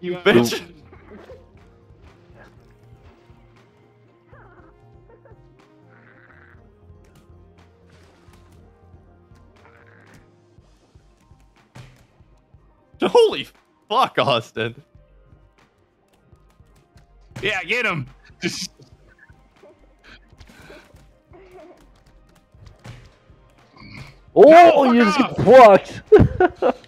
You bitch. Holy fuck, Austin. Yeah, get him. Oh, you just get fucked.